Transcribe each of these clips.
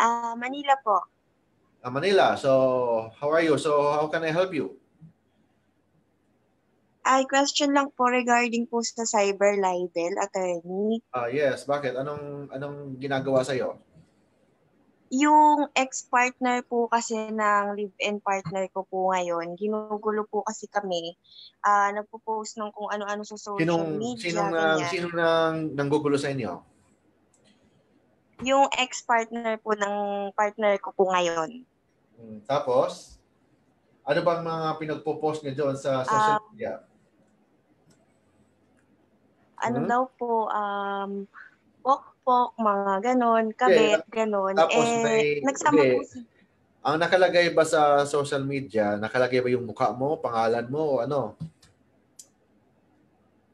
Ah, Manila po. Ah, Manila. So, how are you? So, how can I help you? Ay, question lang po regarding po sa cyber libel, attorney. Ah, yes. Bakit? Anong anong ginagawa sa iyo? Yung ex-partner po kasi ng live-in partner ko po ngayon, ginugulo po kasi kami. Ah, nagpo-post ng kung ano-ano sa social Sinong media, sinong nang ganyan. sino nang nanggugulo sa inyo? Yung ex-partner po ng partner ko po ngayon. Hmm, Tapos, ano bang mga pinagpo-post niya doon sa social Ah, media? Ano Mhm. daw po, um, pok-pok, mga ganon, kabit, ganon. tapos eh, may- nagsama hindi. po si Ang nakalagay ba sa social media, nakalagay ba yung mukha mo, pangalan mo, o ano?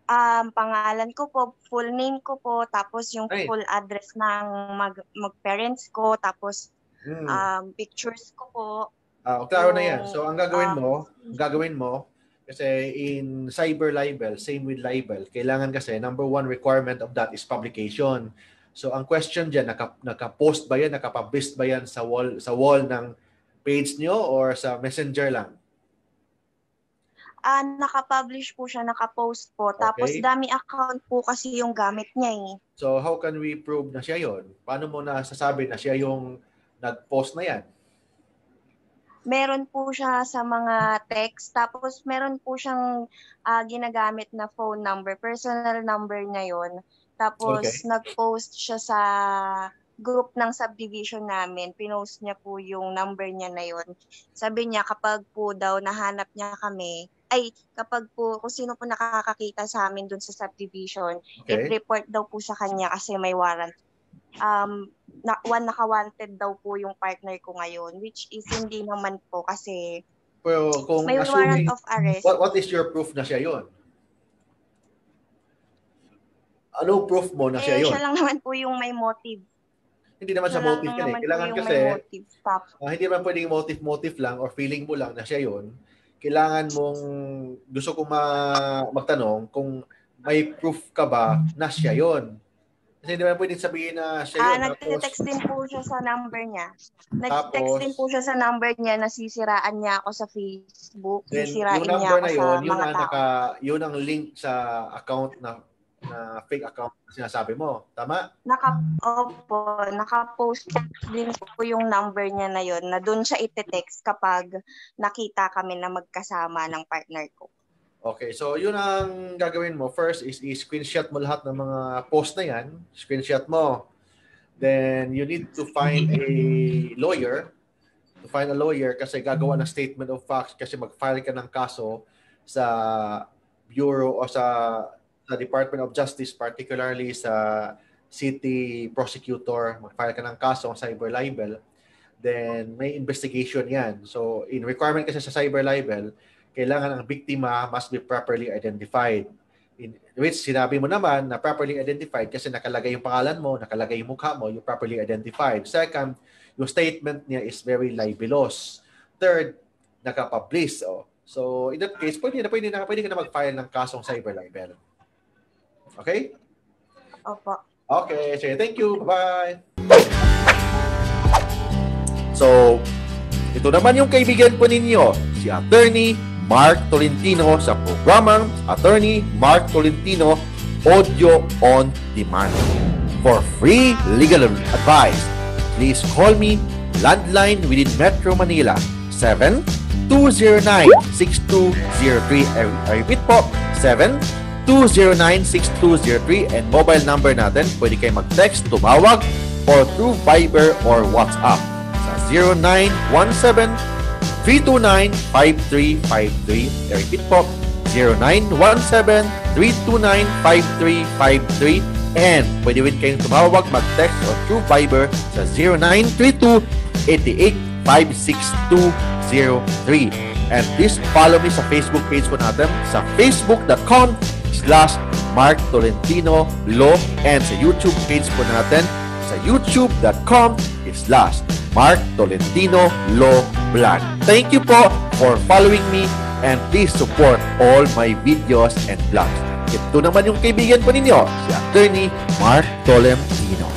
Um, pangalan ko po, full name ko po, tapos yung Ay. full address ng mag, mag-parents ko, tapos Hmm. um, pictures ko po. Ah, klaro na yung, yan. So, ang gagawin um, mo, ang gagawin mo, kasi in cyber libel, same with libel, kailangan kasi, number one requirement of that is publication. So, ang question dyan, naka, naka-post ba yan, nakapublish ba yan sa wall, sa wall ng page nyo or sa messenger lang? Ah, nakapublish po siya, nakapost po. Tapos Okay. dami account po kasi yung gamit niya eh. So, how can we prove na siya yon? Paano mo nasasabi na siya yung nag-post na yan? Meron po siya sa mga text, tapos meron po siyang ah, ginagamit na phone number, personal number niya yon. Tapos Okay. nag-post siya sa group ng subdivision namin, pinost niya po yung number niya na yon. Sabi niya kapag po daw nahanap niya kami, ay kapag po kung sino po nakakakita sa amin dun sa subdivision, Okay? i-report daw po sa kanya kasi may warrant. Um, na, one naka-wanted daw po yung partner ko ngayon, which is hindi naman po kasi Pero kung may warrant assuming, of arrest. what, what is your proof na siya yon? Ano proof mo na siya eh, yon? siya lang naman po yung may motive. Hindi naman sa Siya motive yan eh. Kailangan kasi, motive. Ah, hindi naman pwedeng motive-motive lang or feeling mo lang na siya yon. Kailangan mong, gusto ko ma- magtanong kung may proof ka ba na siya yon. Kasi hindi naman pwedeng sabihin na siya Ah, yun. nag-text din po siya sa number niya. Nag-text din po siya sa number niya, nasisiraan niya ako sa Facebook, Then, sisirain yung niya ako na sa yun, yun mga ang, tao. naka, yun ang link sa account na na fake account na sinasabi mo. Tama? Naka, opo, naka-post din po yung number niya na yun, na doon siya ite-text kapag nakita kami na magkasama ng partner ko. Okay, so yun ang gagawin mo. First is i-screenshot mo lahat ng mga post na yan. Screenshot mo. Then you need to find a lawyer. To find a lawyer kasi gagawa ng statement of facts kasi mag-file ka ng kaso sa bureau o sa sa Department of Justice, particularly sa city prosecutor, mag-file ka ng kaso ng cyber libel, then may investigation yan. So, in requirement kasi sa cyber libel, kailangan ang biktima must be properly identified. In which sinabi mo naman na properly identified kasi nakalagay yung pangalan mo, nakalagay yung mukha mo, you properly identified. Second, yung statement niya is very libelous. Third, nakapublish. Oh. So, in that case, pwede na, pwede na, pwede ka na mag-file ng kasong cyber libel. Okay? Opo. Okay, sige. Thank you. Bye. So, ito naman yung kaibigan po ninyo, si Attorney Mark Tolentino sa programang Attorney Mark Tolentino Audio on Demand. For free legal advice, please call me landline within Metro Manila 7-209-6203. I I repeat po, 7-209-6203 and mobile number natin, pwede kayo mag-text, tumawag, or through Viber or WhatsApp sa 0917-329-5353. I repeat po, 0917-329-5353 and pwede rin kayong tumawag, mag-text or through Viber sa 0932-88-56203. And please follow me sa Facebook page po natin sa facebook.com slash Mark Tolentino Law and sa YouTube page po natin sa youtube.com slash Mark Tolentino Law Blog. Thank you po for following me and please support all my videos and vlogs. Ito naman yung kaibigan po ninyo, si Attorney Mark Tolentino.